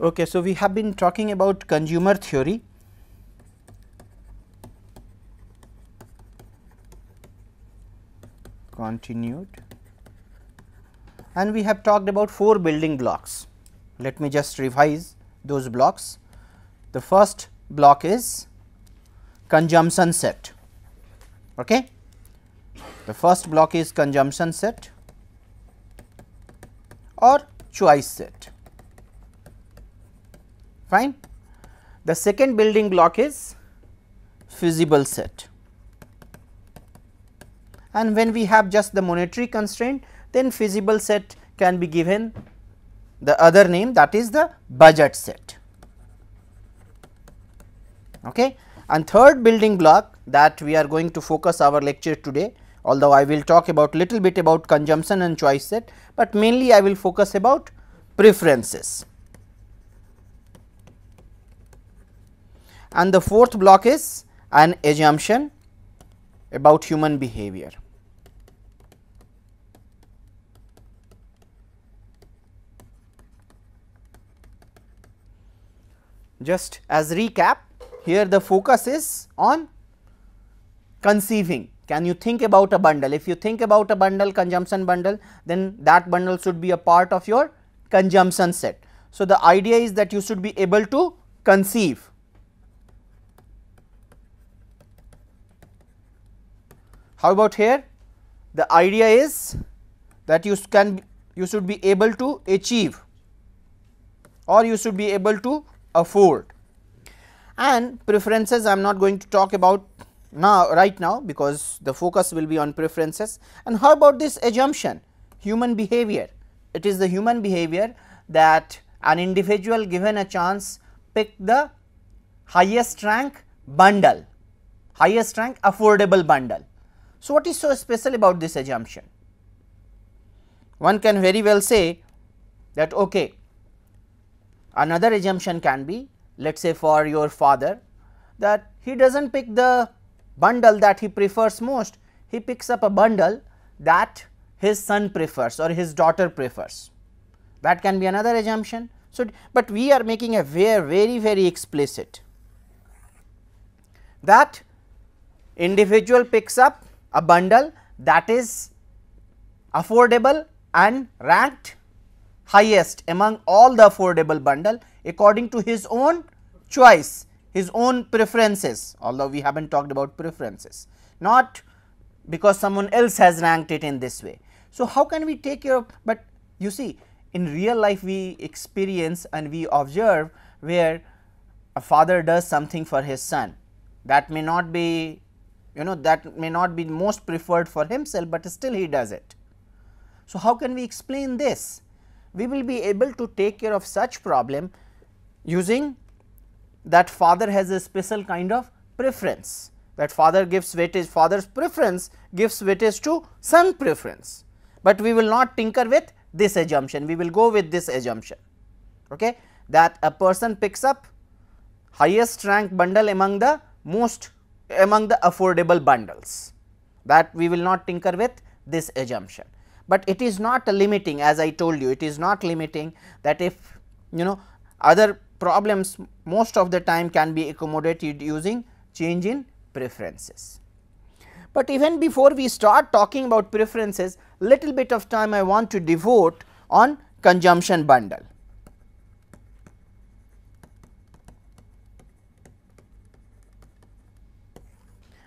Okay, so we have been talking about consumer theory. Continued and we have talked about four building blocks. Let me just revise those blocks. The first block is consumption set. Okay? The first block is consumption set or choice set fine. The second building block is feasible set and when we have just the monetary constraint then feasible set can be given the other name that is the budget set. Okay. And third building block that we are going to focus our lecture today although I will talk about little bit about consumption and choice set, but mainly I will focus about preferences. And the fourth block is an assumption about human behavior. Just as recap here the focus is on conceiving can you think about a bundle if you think about a bundle consumption bundle then that bundle should be a part of your consumption set. So, the idea is that you should be able to conceive How about here? The idea is that you can you should be able to achieve or you should be able to afford. And preferences I am not going to talk about now right now because the focus will be on preferences. And how about this assumption? Human behavior. It is the human behavior that an individual given a chance pick the highest rank bundle highest rank affordable bundle so, what is so special about this assumption? One can very well say that okay, another assumption can be let us say for your father that he does not pick the bundle that he prefers most, he picks up a bundle that his son prefers or his daughter prefers. That can be another assumption. So, but we are making a very very very explicit that individual picks up a bundle that is affordable and ranked highest among all the affordable bundle according to his own choice, his own preferences although we have not talked about preferences not because someone else has ranked it in this way. So, how can we take care of, but you see in real life we experience and we observe where a father does something for his son that may not be you know that may not be most preferred for himself, but still he does it. So, how can we explain this? We will be able to take care of such problem using that father has a special kind of preference. That father gives weightage father's preference gives weightage to son preference, but we will not tinker with this assumption. We will go with this assumption. Okay, that a person picks up highest rank bundle among the most among the affordable bundles that we will not tinker with this assumption. But it is not limiting as I told you it is not limiting that if you know other problems most of the time can be accommodated using change in preferences. But even before we start talking about preferences little bit of time I want to devote on consumption bundle.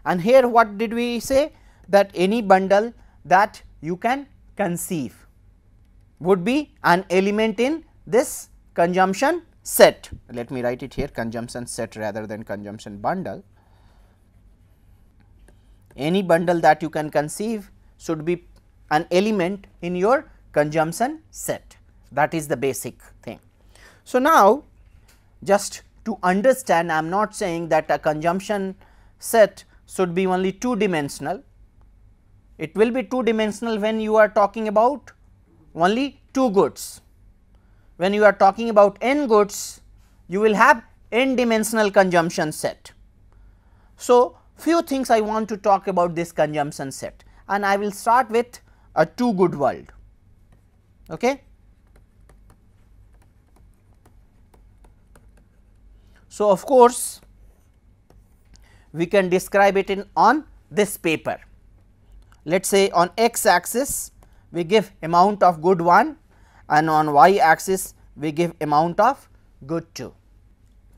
And here what did we say that any bundle that you can conceive would be an element in this consumption set. Let me write it here consumption set rather than consumption bundle. Any bundle that you can conceive should be an element in your consumption set that is the basic thing. So, now just to understand I am not saying that a consumption set should be only two dimensional. It will be two dimensional when you are talking about only two goods. When you are talking about n goods, you will have n dimensional consumption set. So, few things I want to talk about this consumption set and I will start with a two good world. Okay. So, of course, we can describe it in on this paper. Let us say on x axis we give amount of good 1 and on y axis we give amount of good 2.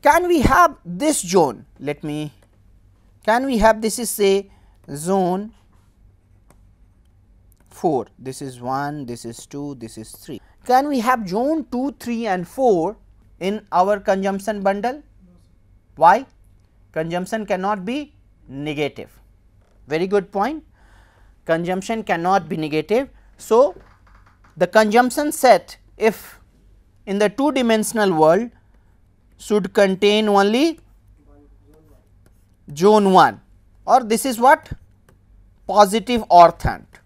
Can we have this zone? Let me can we have this is say zone 4 this is 1 this is 2 this is 3 can we have zone 2 3 and 4 in our consumption bundle why consumption cannot be negative. Very good point. Consumption cannot be negative. So the consumption set if in the two dimensional world should contain only zone 1 or this is what? Positive orthant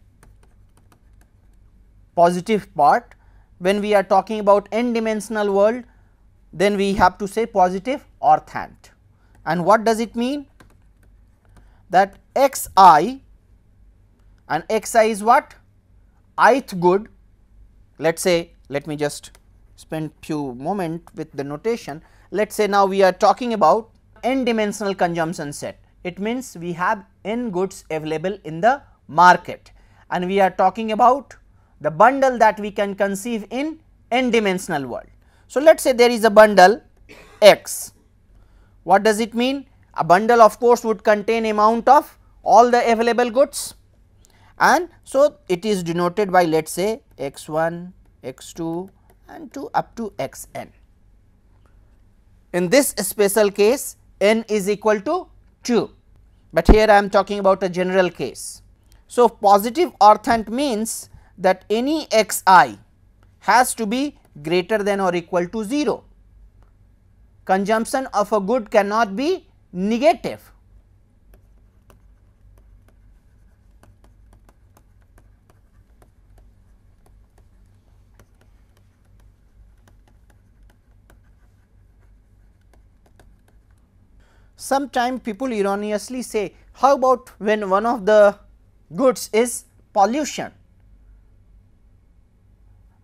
positive part. When we are talking about n dimensional world then we have to say positive orthant and what does it mean that x i and x i is what ith good let us say let me just spend few moment with the notation let us say now we are talking about n dimensional consumption set. It means we have n goods available in the market and we are talking about the bundle that we can conceive in n dimensional world. So, let us say there is a bundle x. What does it mean? A bundle of course would contain amount of all the available goods and so it is denoted by let us say x 1, x 2 and to up to x n. In this special case n is equal to 2, but here I am talking about a general case. So, positive orthant means that any x i has to be greater than or equal to 0. Consumption of a good cannot be negative. Sometime people erroneously say how about when one of the goods is pollution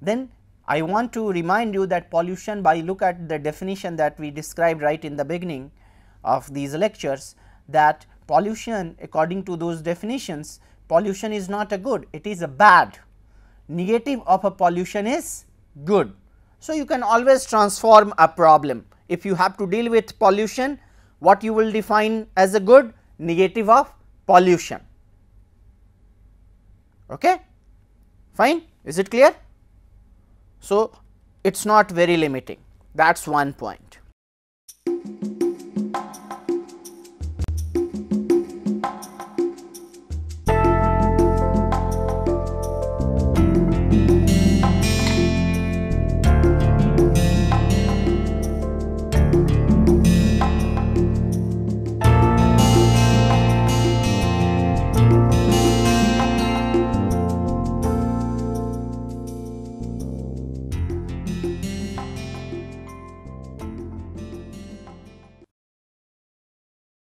then I want to remind you that pollution by look at the definition that we described right in the beginning of these lectures that pollution according to those definitions pollution is not a good it is a bad. Negative of a pollution is good. So, you can always transform a problem. If you have to deal with pollution what you will define as a good? Negative of pollution. Okay? Fine? Is it clear so, it is not very limiting that is one point.